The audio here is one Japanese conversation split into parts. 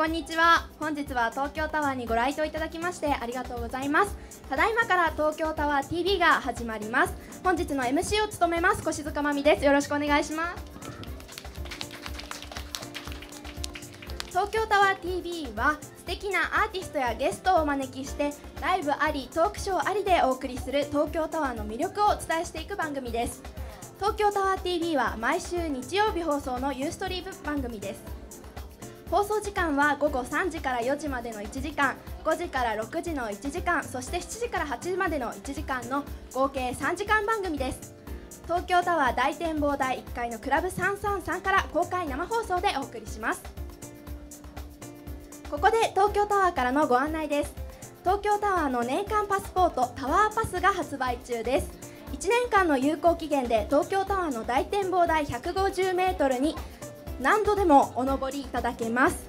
こんにちは。本日は東京タワーにご来場いただきましてありがとうございます。ただいまから東京タワー TV が始まります。本日の MC を務めます越塚まみです。よろしくお願いします。東京タワー TV は素敵なアーティストやゲストをお招きしてライブありトークショーありでお送りする東京タワーの魅力をお伝えしていく番組です。東京タワー TV は毎週日曜日放送のユーストリーム番組です。放送時間は午後3時から4時までの1時間5時から6時の1時間そして7時から8時までの1時間の合計3時間番組です。東京タワー大展望台1階のクラブ333から公開生放送でお送りします。ここで東京タワーからのご案内です。東京タワーの年間パスポートタワーパスが発売中です。1年間の有効期限で東京タワーの大展望台 150m に何度でもお登りいただけます。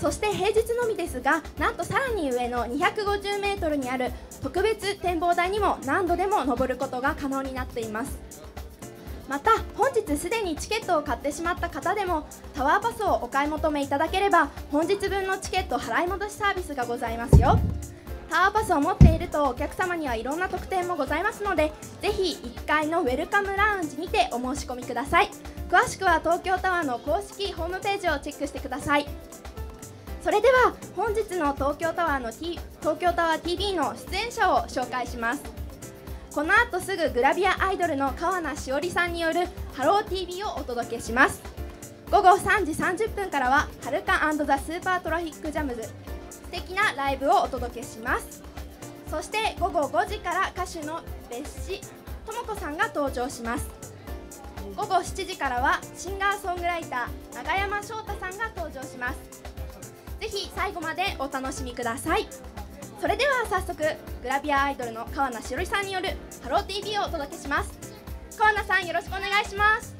そして平日のみですがなんとさらに上の 250m にある特別展望台にも何度でも登ることが可能になっています。また本日すでにチケットを買ってしまった方でもタワーパスをお買い求めいただければ本日分のチケット払い戻しサービスがございますよ。タワーパスを持っているとお客様にはいろんな特典もございますのでぜひ1階のウェルカムラウンジにてお申し込みください。詳しくは東京タワーの公式ホームページをチェックしてください。それでは本日の東京タワーの、T、東京タワー TV の出演者を紹介します。この後すぐグラビアアイドルの川名しおりさんによるハロー TV をお届けします。午後3時30分からははるかザ・スーパートラフィックジャムズ素敵なライブをお届けします。そして午後5時から歌手の別紙ともこさんが登場します。午後7時からはシンガーソングライター永山翔太さんが登場します。ぜひ最後までお楽しみください。それでは早速グラビアアイドルの川名しおりさんによるハロー TV をお届けします。川奈さんよろしくお願いします。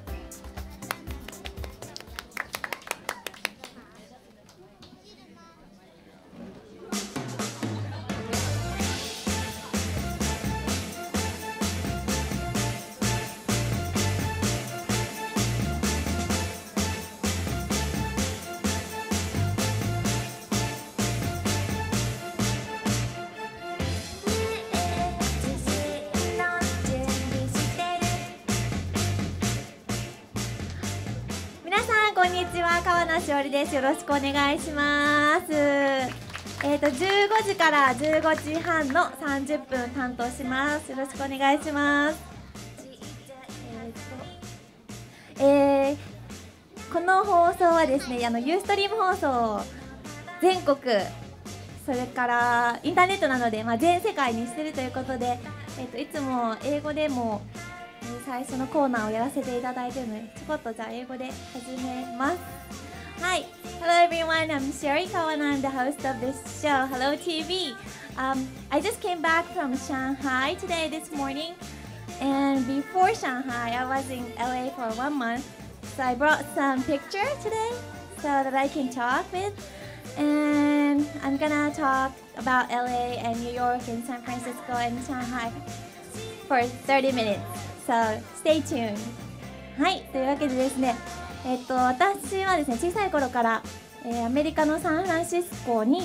しおりです。よろしくお願いします。えっ、ー、と15時から15時半の30分担当します。よろしくお願いします。えー、えー、この放送はですねあのユーストリーム放送全国それからインターネットなので、まあ、全世界にしてるということで、えーと、いつも英語でも 最初のコーナーをやらせていただいてるのでちょこっとじゃあ英語で始めます Hi, hello everyone. I'm Sherry Kawan. I'm the host of this show, Hello TV. Um, I just came back from Shanghai today, this morning. And before Shanghai, I was in LA for one month. So I brought some pictures today so that I can talk with. And I'm gonna talk about LA and New York and San Francisco and Shanghai for 30 minutes. So stay tuned. はい、というわけでですね、えっと、私はですね小さい頃から、えー、アメリカのサンフランシスコに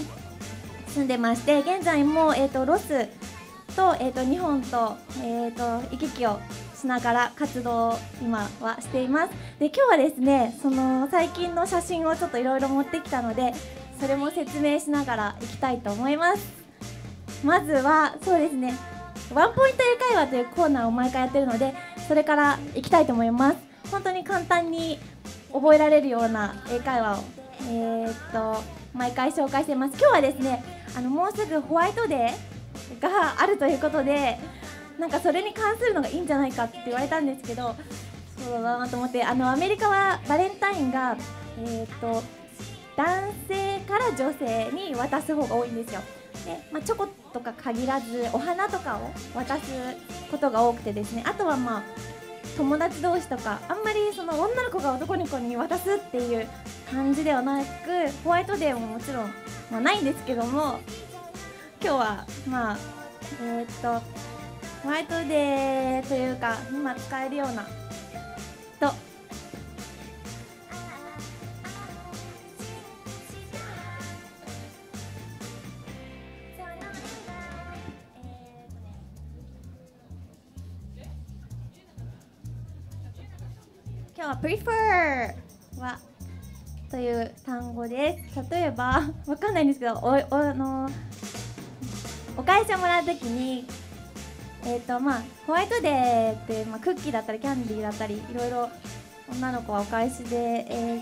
住んでまして現在も、えーと、ロスと,、えーと、日本と,、えーと、行き来をしながら活動を今はしています。で今日はですねその最近の写真をちょっといろいろ持ってきたのでそれも説明しながらいきたいと思います。まずはそうですね。ワンポイント英会話というコーナーを毎回やってるのでそれからいきたいと思います。本当に簡単に覚えられるような英会話を、えー、っと毎回紹介しています。今日はですねあのもうすぐホワイトデーがあるということでなんかそれに関するのがいいんじゃないかって言われたんですけどそうだなと思ってあのアメリカはバレンタインが、えー、っと男性から女性に渡す方が多いんですよ。で、まあ、チョコとか限らずお花とかを渡すことが多くてですねあとはまあ友達同士とかあんまりその女の子が男の子に渡すっていう感じではなくホワイトデーももちろん、まあ、ないんですけども今日はまあえー、っとホワイトデーというか今使えるようなは prefer はという単語です。例えば わかんないんですけどおおあのお返しをもらうときにえっ、とまあホワイトデーって、まあ、クッキーだったりキャンディーだったりいろいろ女の子はお返しで、え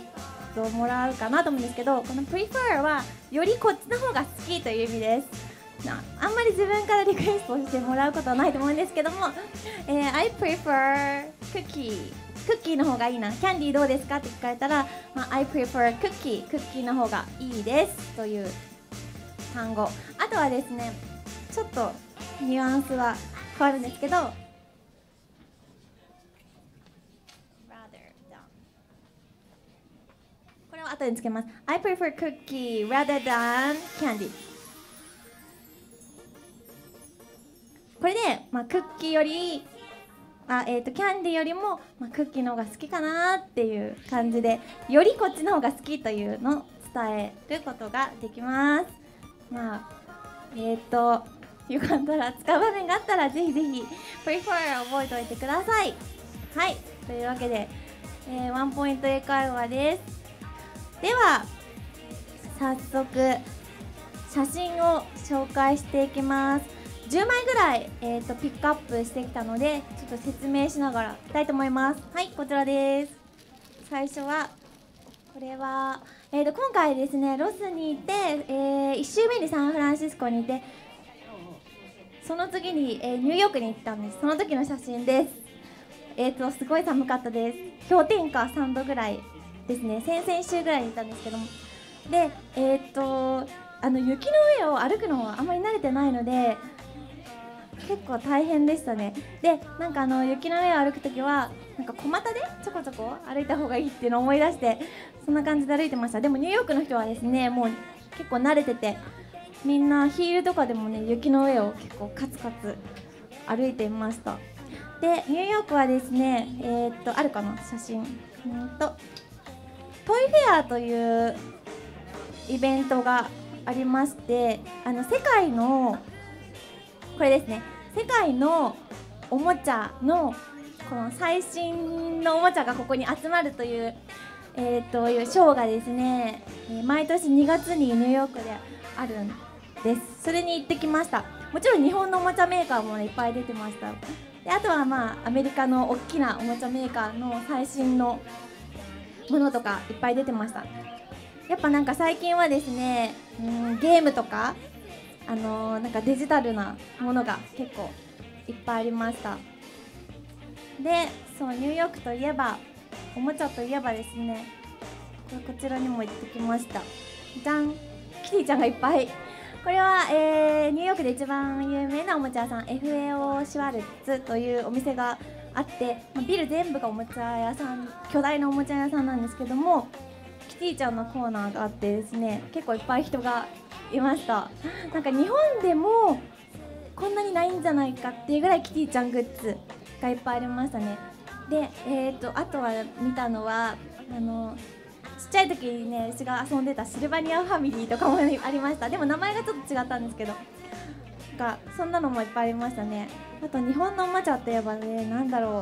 ー、ともらうかなと思うんですけどこの prefer はよりこっちの方が好きという意味です。あんまり自分からリクエストしてもらうことはないと思うんですけども、えー I prefer cookie クッキーの方がいいな。キャンディーどうですか？って聞かれたら、まあ、I prefer cookie クッキーの方がいいです。という単語。あとはですねちょっとニュアンスは変わるんですけど rather than これを後につけます。I prefer cookie rather than candy これで、まあ、クッキーよりあえー、とキャンディーよりも、まあ、クッキーの方が好きかなっていう感じでよりこっちの方が好きというのを伝えることができます。まあえっ、とよかったら使う場面があったらぜひぜひ prefer を覚えておいてください。はいというわけで、えーワンポイント英会話です。では早速写真を紹介していきます。10枚ぐらい、えー、とピックアップしてきたのでちょっと説明しながらいきたいと思います。はいこちらです。最初はこれは、えー、と今回ですねロスにいて、え1週目にサンフランシスコにいてその次に、えーニューヨークに行ったんです。その時の写真です。えっ、とすごい寒かったです。氷点下3度ぐらいですね。先々週ぐらいにいたんですけども。でえっ、とあの雪の上を歩くのはあんまり慣れてないので結構大変でしたね。でなんかあの雪の上を歩く時はなんか小股でちょこちょこ歩いた方がいいっていうのを思い出してそんな感じで歩いてました。でもニューヨークの人はですねもう結構慣れててみんなヒールとかでもね雪の上を結構カツカツ歩いていました。でニューヨークはですねえーっとあるかな？写真。うんとトイフェアというイベントがありましてあの世界のこれですね。世界のおもちゃのこの最新のおもちゃがここに集まるという、えー、というショーがですね、え毎年2月にニューヨークであるんです。それに行ってきました。もちろん日本のおもちゃメーカーも、ね、いっぱい出てました。であとはまあアメリカの大きなおもちゃメーカーの最新のものとかいっぱい出てました。やっぱなんか最近はですね、うん、ゲームとかあのなんかデジタルなものが結構いっぱいありました。でそうニューヨークといえばおもちゃといえばですねこちらにも行ってきました。じゃん。キティちゃんがいっぱい。これは、えーニューヨークで一番有名なおもちゃ屋さん FAO シュワルツというお店があって、まあビル全部がおもちゃ屋さん巨大なおもちゃ屋さんなんですけどもキティちゃんのコーナーがあってですね結構いっぱい人がいました。なんか日本でもこんなにないんじゃないかっていうぐらいキティちゃんグッズがいっぱいありましたね。でえー、とあとは見たのはあのちっちゃい時にね私が遊んでたシルバニアファミリーとかもありました。でも名前がちょっと違ったんですけどなんかそんなのもいっぱいありましたね。あと日本のおもちゃといえばねなんだろう。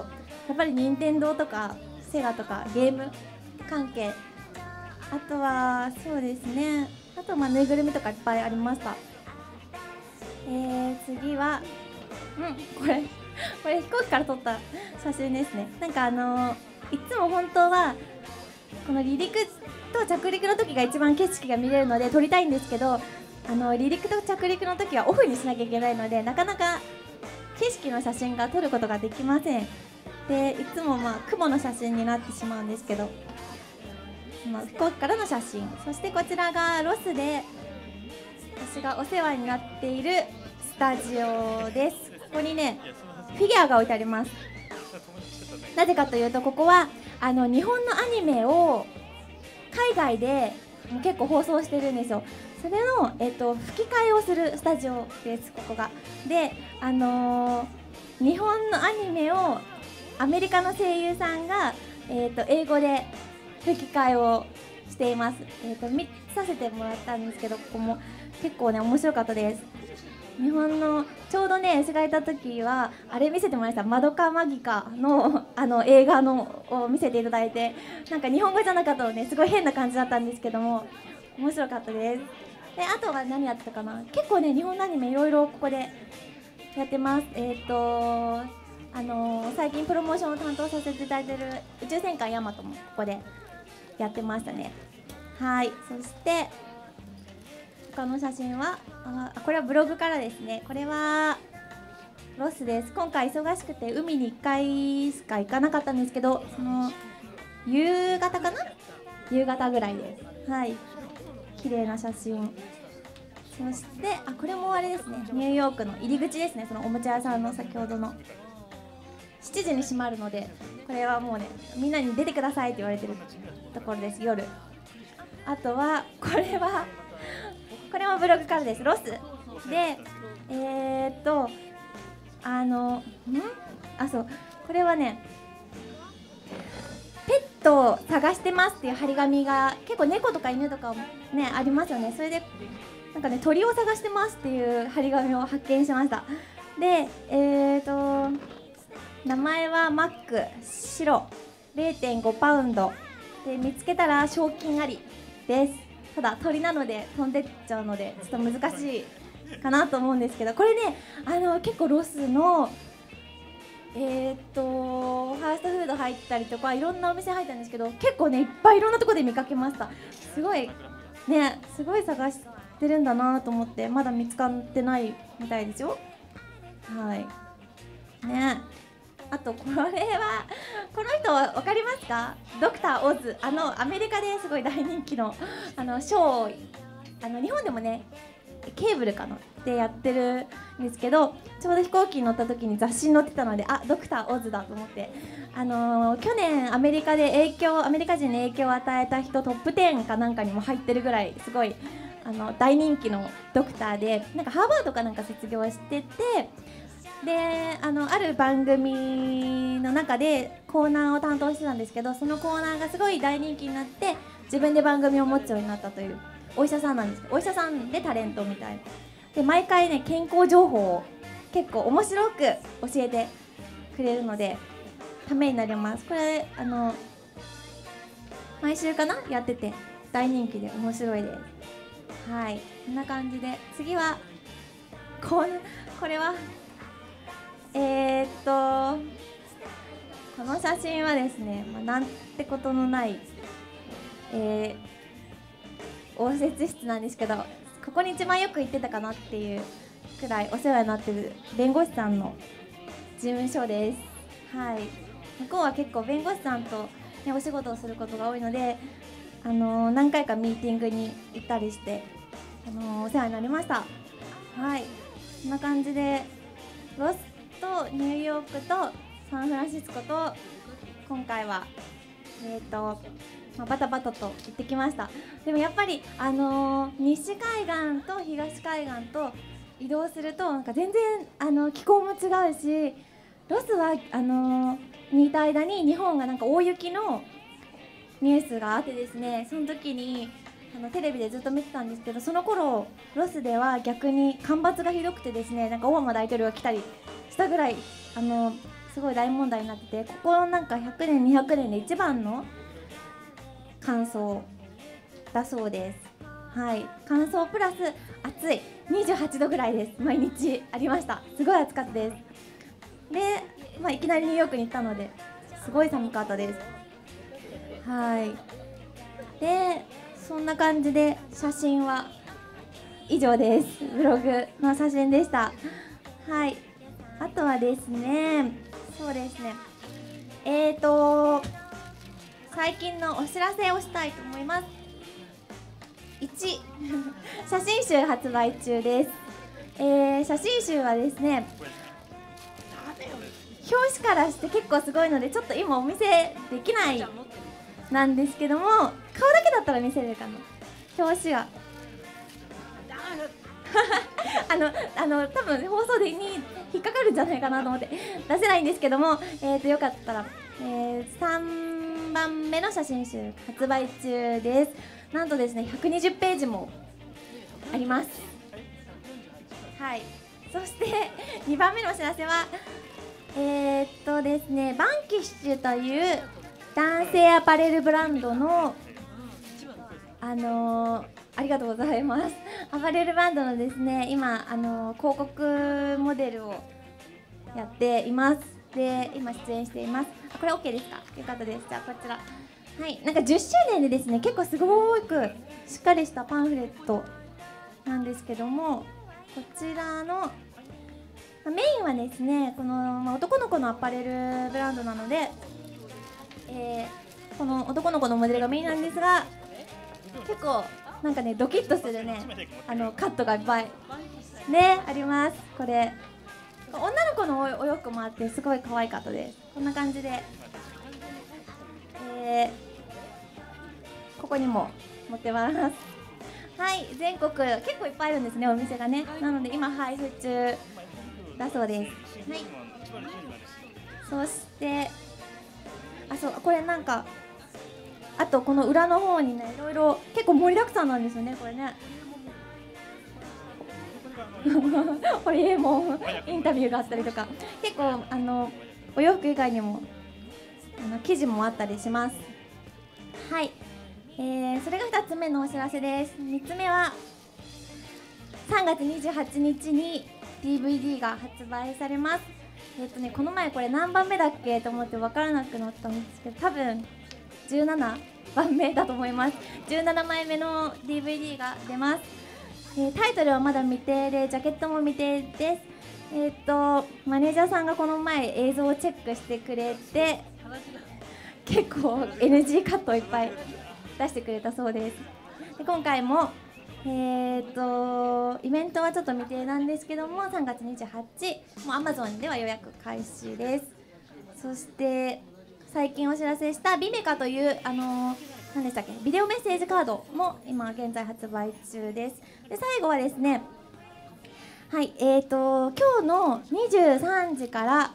やっぱり任天堂とかセガとかゲーム関係。あとはそうですね。あとまあぬいぐるみとかいっぱいありました。えー、次はうんこれこれ飛行機から撮った写真ですね。なんかあのいつも本当はこの離陸と着陸の時が一番景色が見れるので撮りたいんですけどあの離陸と着陸の時はオフにしなきゃいけないのでなかなか景色の写真が撮ることができません。でいつもまあ雲の写真になってしまうんですけど。まあ飛行機からの写真。そしてこちらがロスで私がお世話になっているスタジオです。ここにねフィギュアが置いてあります。なぜかというとここはあの日本のアニメを海外で結構放送してるんですよ。それの、えっと吹き替えをするスタジオですここが。であのー日本のアニメをアメリカの声優さんが、えっと英語で吹き替えをしています、えっと見させてもらったんですけどここも結構ね面白かったです。日本のちょうどね私がいた時はあれ見せてもらいました「マドカマギカの」あの映画のを見せていただいてなんか日本語じゃなかったのねすごい変な感じだったんですけども面白かったです。であとは何やってたかな。結構ね日本のアニメいろいろここでやってます。えっ、とあのー最近プロモーションを担当させていただいてる宇宙戦艦ヤマトもここでやってましたね。はい。そして他の写真はあこれはブログからですね。これはロスです。今回忙しくて海に1回しか行かなかったんですけどその夕方かな？夕方ぐらいです。はい。綺麗な写真。そしてあこれもあれですね。ニューヨークの入り口ですね。そのおもちゃ屋さんの先ほどの。7時に閉まるのでこれはもうねみんなに出てくださいって言われてるところです夜。あとはこれはこれもブログからです。ロス。でえー、っとあのん？あそう。これはねペットを探してますっていう張り紙が結構猫とか犬とかねありますよね。それでなんかね鳥を探してますっていう張り紙を発見しました。でえー、っと名前はマック白0.5パウンド。で見つけたら賞金あり。です。ただ鳥なので飛んでっちゃうのでちょっと難しいかなと思うんですけど。これねあの結構ロスのえー、っとファーストフード入ったりとかいろんなお店入ったんですけど結構ねいっぱいいろんなところで見かけました。すごいねすごい探してるんだなと思ってまだ見つかってないみたいですよ。はい。ね。あとこれはこの人分かりますか？ドクター・オズあのアメリカですごい大人気のあのショーあの日本でもねケーブルかなでやってるんですけどちょうど飛行機に乗った時に雑誌に載ってたのであドクター・オズだと思って。あのー去年アメリカで影響アメリカ人に影響を与えた人トップ10かなんかにも入ってるぐらいすごいあの大人気のドクターでなんかハーバードかなんか卒業しててであのある番組の中でコーナーを担当してたんですけどそのコーナーがすごい大人気になって自分で番組を持つようになったというお医者さんなんですお医者さんでタレントみたいで毎回ね健康情報を結構面白く教えてくれるのでためになります。これあの毎週かな？やってて大人気で面白いです。はい。こんな感じで次はこんこれはえー、っとこの写真はですね、まあ、なんてことのない、えー応接室なんですけどここに一番よく行ってたかなっていうくらいお世話になってる弁護士さんの事務所です。はい。向こうは結構弁護士さんと、ね、お仕事をすることが多いので、あのー何回かミーティングに行ったりして、あのーお世話になりました。はい。こんな感じでロスとニューヨークとサンフランシスコと今回はえっ、と、まあ、バタバタと行ってきました。でもやっぱりあのー西海岸と東海岸と移動するとなんか全然あの気候も違うしロスはあのーにいた間に日本がなんか大雪のニュースがあってですねその時にあのテレビでずっと見てたんですけどその頃ロスでは逆に干ばつがひどくてですねなんかオバマ大統領が来たりしたぐらいあのすごい大問題になっててここなんか100年200年で一番の乾燥だそうです。はい。乾燥プラス暑い。28度ぐらいです。毎日ありました。すごい暑かったです。で、まあ、いきなりニューヨークに行ったのですごい寒かったです。はい。でそんな感じで写真は以上です。ブログの写真でした。はい。あとはですねそうですね。えーと最近のお知らせをしたいと思います。1写真集発売中です、えー写真集はですね表紙からして結構すごいのでちょっと今お見せできないなんですけども顔だけだったら見せれるかな。表紙が あのあの多分放送でに引っかかるんじゃないかなと思って出せないんですけども、えー、とよかったら、えー3番目の写真集発売中です。なんとですね120ページもあります。はい。そして2番目のお知らせはえー、っとですねバンキッシュという男性アパレルブランドのあのー、ありがとうございます。アパレルブランドのですね今あのー、広告モデルをやっています。で今出演しています。これ OK ですか？よかったです。じゃあこちら。はい。なんか10周年でですね結構すごくしっかりしたパンフレットなんですけどもこちらのメインはですねこの、まあ、男の子のアパレルブランドなので、えー、この男の子のモデルがメインなんですが結構なんかねドキッとするねあのカットがいっぱい。ねあります。これ。女の子のお洋服もあってすごい可愛かったです。こんな感じで、えー、ここにも持ってます。はい全国結構いっぱいあるんですねお店がね。なので今配布中だそうです。はい。そしてあそうこれなんかあとこの裏の方にねいろいろ結構盛りだくさんなんですよねこれね。ホリエモンインタビューがあったりとか。結構あのお洋服以外にもあの記事もあったりします。はい、えー、それが2つ目のお知らせです。3つ目は3月28日に DVD が発売されますえっ、とねこの前これ何番目だっけと思って分からなくなったんですけど多分17番目だと思います。17枚目の DVD が出ます。えー、タイトルはまだ未定でジャケットも未定です。えっ、とマネージャーさんがこの前映像をチェックしてくれて結構 NG カットをいっぱい出してくれたそうです。で今回もえーとイベントはちょっと未定なんですけども3月28日もう Amazon では予約開始です。そして最近お知らせしたビメカというあの何でしたっけビデオメッセージカードも今現在発売中です。で最後はですねはいえーと今日の23時から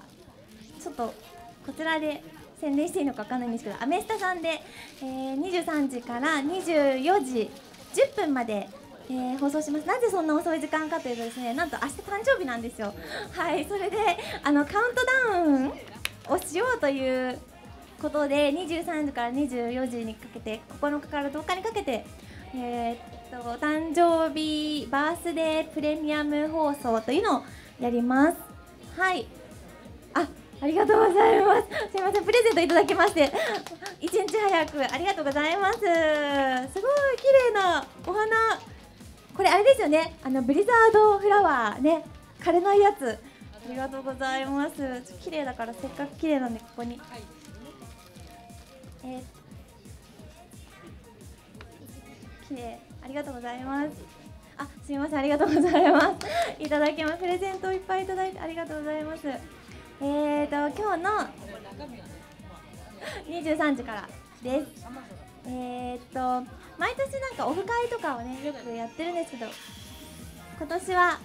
ちょっとこちらで宣伝していいのか分かんないんですけどアメスタさんで、えー、23時から24時10分までえー、放送します。なぜそんな遅い時間かというとですねなんと明日誕生日なんですよ。はいそれであのカウントダウンをしようということで23時から24時にかけて9日から10日にかけて、えー、っと誕生日バースデープレミアム放送というのをやります。はい。あありがとうございます。すみませんプレゼントいただきまして。一日早く。ありがとうございます。すごい綺麗なお花。これあれですよね。あのブリザードフラワーね。枯れないやつ。ありがとうございます。綺麗だからせっかく綺麗なんでここに、えー、綺麗。ありがとうございます。あすみません。ありがとうございます。いただきます。プレゼントいっぱいいただいてありがとうございます。えーと今日の23時からです。えーと毎年なんかオフ会とかをねよくやってるんですけど今年は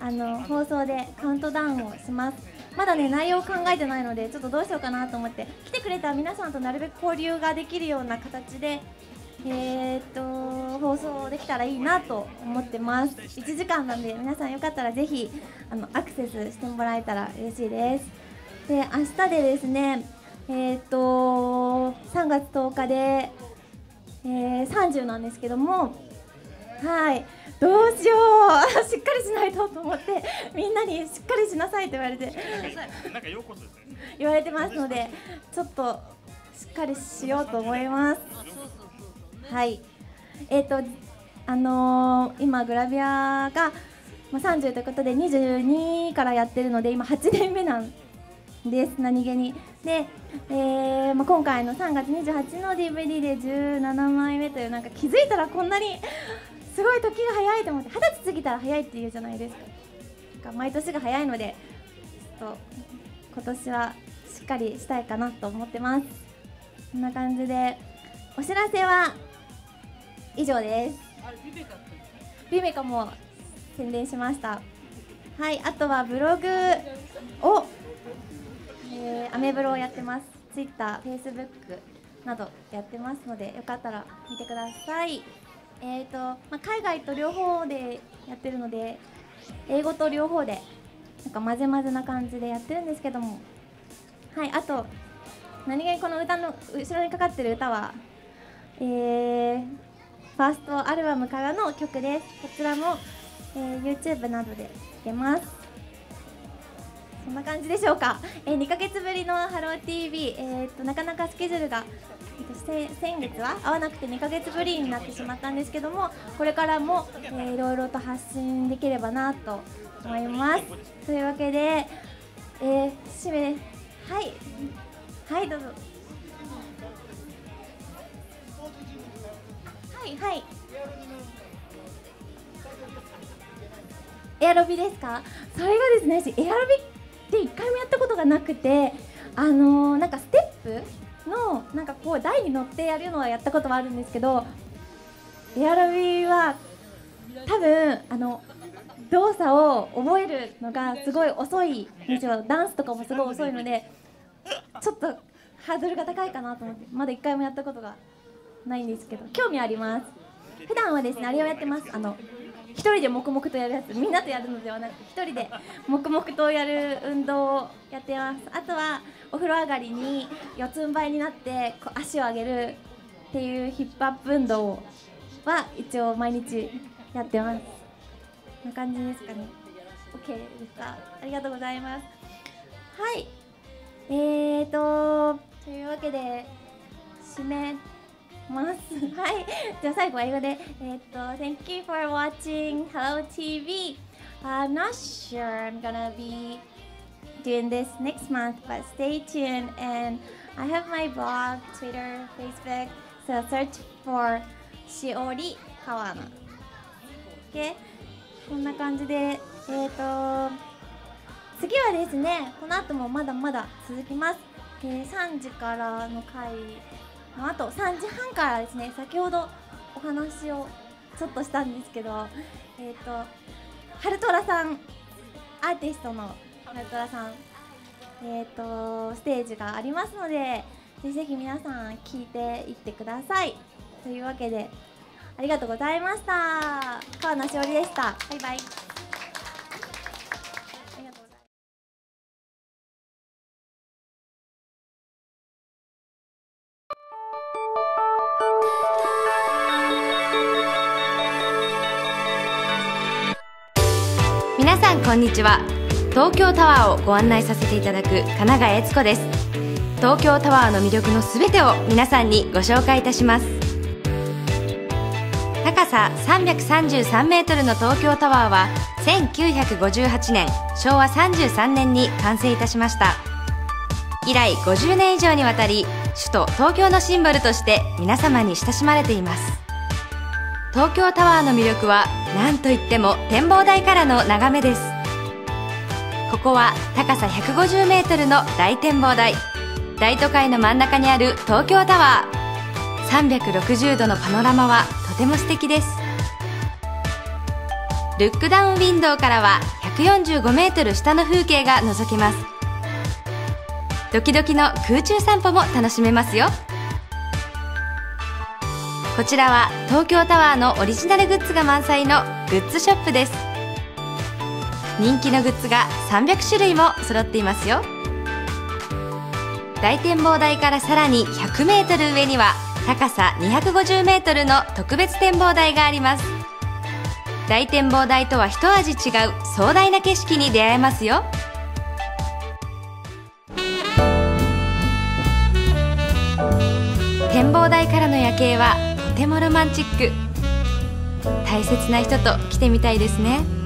あの放送でカウントダウンをします。まだね内容を考えてないのでちょっとどうしようかなと思って来てくれた皆さんとなるべく交流ができるような形でえー、と放送できたらいいなと思ってます。1時間なんで皆さんよかったらぜひあのアクセスしてもらえたら嬉しいです。で明日でですねえー、っと3月10日で、えー、30なんですけどもはい。どうしよう。しっかりしないとと思ってみんなにしっかりしなさいと言われて。言われてますのでちょっとしっかりしようと思います。はいえっ、ー、とあのー、今グラビアが、まあ、30ということで22からやってるので今8年目なんです。何気に。で、えーまあ、今回の3月28の DVD で17枚目というなんか気づいたらこんなにすごい時が早いと思って二十歳過ぎたら早いって言うじゃないですか毎年が早いのでちょっと今年はしっかりしたいかなと思ってます。こんな感じでお知らせは以上です。ビメカも宣伝しました。はいあとはブログを、えー、アメブロをやってます。ツイッター、フェイスブックなどやってますのでよかったら見てください。えーとまあ、海外と両方でやってるので英語と両方でなんか混ぜ混ぜな感じでやってるんですけども。はいあと何気にこの歌の後ろにかかってる歌はえー、ファーストアルバムからの曲です。こちらも、えー、YouTube などで聴けます。そんな感じでしょうか、えー、2ヶ月ぶりのハロー TV、えーと、なかなかスケジュールが先月は合わなくて2ヶ月ぶりになってしまったんですけどもこれからも、えー、いろいろと発信できればなと思います。というわけで、えー、締めはい。はいどうぞ。はいはい。エアロビですか？それがですねエアロビって1回もやったことがなくてあのー、なんかステップのなんかこう台に乗ってやるのはやったことはあるんですけどエアロビは多分あの動作を覚えるのがすごい遅いんですよ。ダンスとかもすごい遅いのでちょっとハードルが高いかなと思ってまだ1回もやったことがないんですけど興味あります。普段はですねあれをやってます。あの1人で黙々とやるやつみんなとやるのではなく1人で黙々とやる運動をやってます。あとはお風呂上がりに四つん這いになってこう足を上げるっていうヒップアップ運動は一応毎日やってます。こんな感じですかね。OK ですか？ありがとうございます。はい。えーとというわけで締めますはいじゃあ最後は英語でえっと Thank you for watching Hello TV I'm not sure I'm gonna be doing this next month but stay tuned and I have my blog Twitter Facebook so search for しおりかわな OK こんな感じでえっ、ー、と次はですねこの後もまだまだ続きます、えー、3時からの回あと3時半からですね先ほどお話をちょっとしたんですけどえっ、ー、とハルトラさんアーティストのハルトラさんえっ、ー、とステージがありますのでぜひぜひ皆さん聞いていってください。というわけでありがとうございました。川名しおりでした。バイバイ。にちは。東京タワーをご案内させていただく神奈川悦子です。東京タワーの魅力のすべてを皆さんにご紹介いたします。高さ333メートルの東京タワーは1958年昭和33年に完成いたしました。以来50年以上にわたり首都東京のシンボルとして皆様に親しまれています。東京タワーの魅力は何といっても展望台からの眺めです。ここは高さ150メートルの大展望台。大都会の真ん中にある東京タワー。360度のパノラマはとても素敵です。ルックダウンウィンドウからは145メートル下の風景が覗けます。ドキドキの空中散歩も楽しめますよ。こちらは東京タワーのオリジナルグッズが満載のグッズショップです。人気のグッズが300種類も揃っていますよ。大展望台からさらに 100m 上には高さ 250m の特別展望台があります。大展望台とは一味違う壮大な景色に出会えますよ。展望台からの夜景はとてもロマンチック。大切な人と来てみたいですね。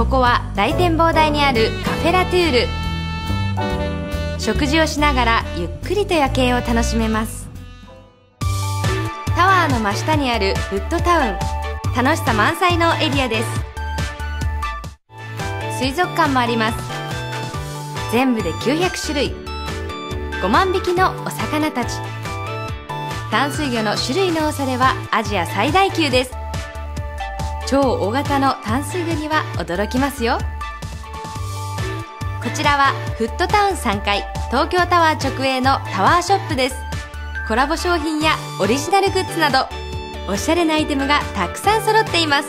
ここは大展望台にあるカフェラトゥール。食事をしながらゆっくりと夜景を楽しめます。タワーの真下にあるフットタウン。楽しさ満載のエリアです。水族館もあります。全部で900種類。5万匹のお魚たち。淡水魚の種類の多さではアジア最大級です。超大型の淡水魚には驚きますよ。こちらはフットタウン3階東京タワー直営のタワーショップです。コラボ商品やオリジナルグッズなどおしゃれなアイテムがたくさん揃っています。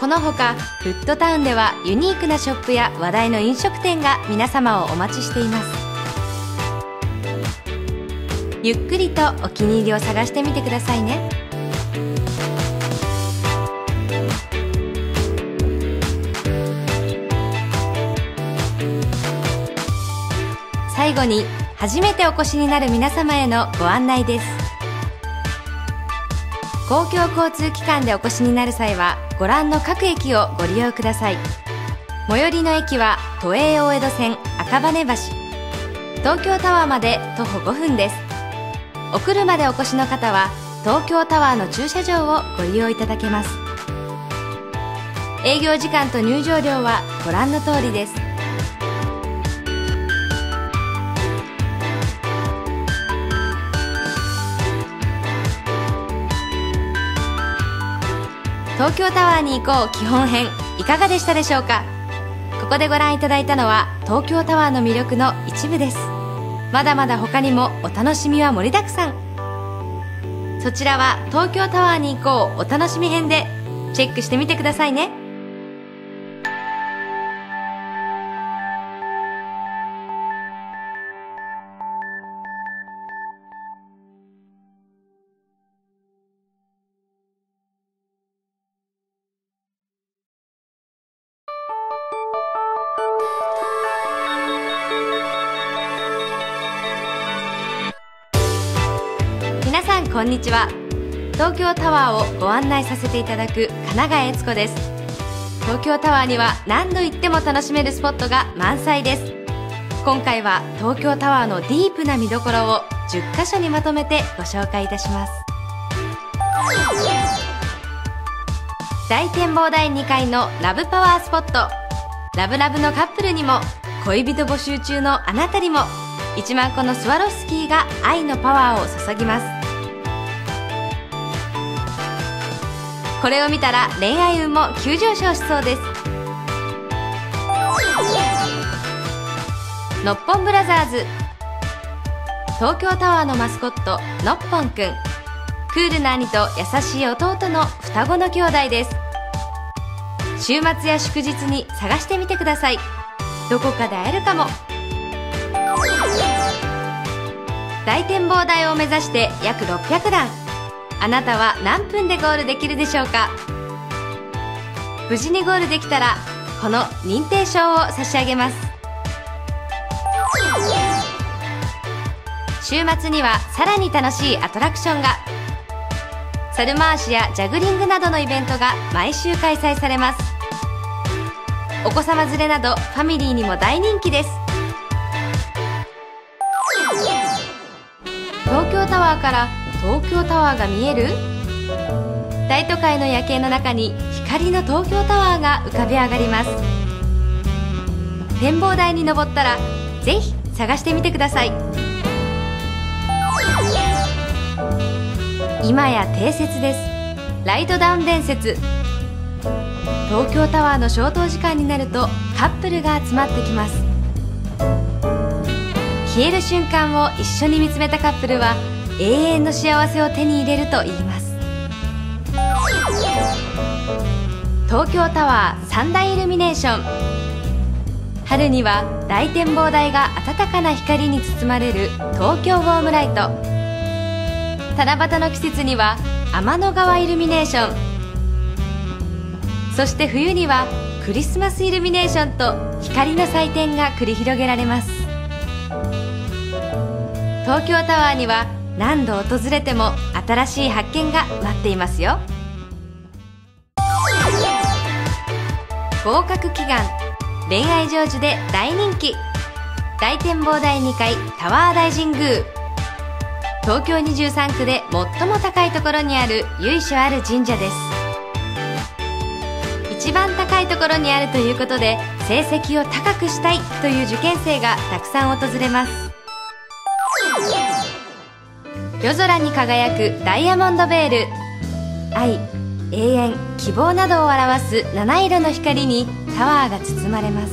このほかフットタウンではユニークなショップや話題の飲食店が皆様をお待ちしています。ゆっくりとお気に入りを探してみてくださいね。最後に初めてお越しになる皆様へのご案内です。公共交通機関でお越しになる際はご覧の各駅をご利用ください。最寄りの駅は都営大江戸線赤羽橋。東京タワーまで徒歩5分です。お車でお越しの方は東京タワーの駐車場をご利用いただけます。営業時間と入場料はご覧の通りです。東京タワーに行こう基本編いかがでしたでしょうか？ここでご覧いただいたのは東京タワーの魅力の一部です。まだまだ他にもお楽しみは盛りだくさん。そちらは東京タワーに行こうお楽しみ編でチェックしてみてくださいね。んにちは。東京タワーをご案内させていただく神奈川悦子です。東京タワーには何度行っても楽しめるスポットが満載です。今回は東京タワーのディープな見どころを10カ所にまとめてご紹介いたします。大展望台2階のラブパワースポット。ラブラブのカップルにも恋人募集中のあなたにも1万個のスワロフスキーが愛のパワーを注ぎます。これを見たら恋愛運も急上昇しそうです。のっぽんブラザーズ。東京タワーのマスコットのっぽんくん。クールな兄と優しい弟の双子の兄弟です。週末や祝日に探してみてください。どこかで会えるかも。大展望台を目指して約600段。あなたは何分でゴールできるでしょうか？無事にゴールできたらこの認定証を差し上げます。週末にはさらに楽しいアトラクションが。猿回しやジャグリングなどのイベントが毎週開催されます。お子様連れなどファミリーにも大人気です。東京タワーから東京タワーが見える？大都会の夜景の中に光の東京タワーが浮かび上がります。展望台に登ったらぜひ探してみてください。今や定説です。ライトダウン伝説。東京タワーの消灯時間になるとカップルが集まってきます。消える瞬間を一緒に見つめたカップルは永遠の幸せを手に入れると言います。東京タワー三大イルミネーション。春には大展望台が暖かな光に包まれる東京ウォームライト。七夕の季節には天の川イルミネーション。そして冬にはクリスマスイルミネーションと光の祭典が繰り広げられます。東京タワーには何度訪れても新しい発見が待っていますよ。合格祈願。恋愛成就で大人気。大展望台2階タワー大神宮東京23区で最も高いところにある由緒ある神社です。一番高いところにあるということで成績を高くしたいという受験生がたくさん訪れます。夜空に輝くダイヤモンドベール。愛永遠希望などを表す七色の光にタワーが包まれます。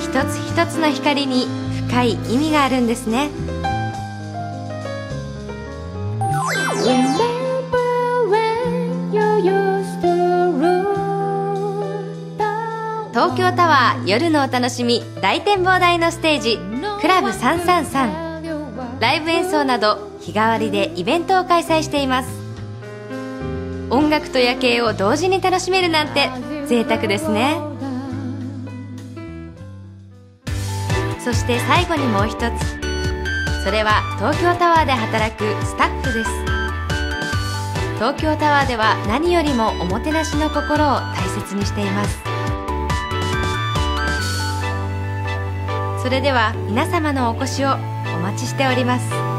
一つ一つの光に深い意味があるんですね。東京タワー夜のお楽しみ大展望台のステージクラブ333ライブ演奏など日替わりでイベントを開催しています。音楽と夜景を同時に楽しめるなんて贅沢ですね。そして最後にもう一つ。それは東京タワーで働くスタッフです。東京タワーでは何よりもおもてなしの心を大切にしています。それでは皆様のお越しをお待ちしております。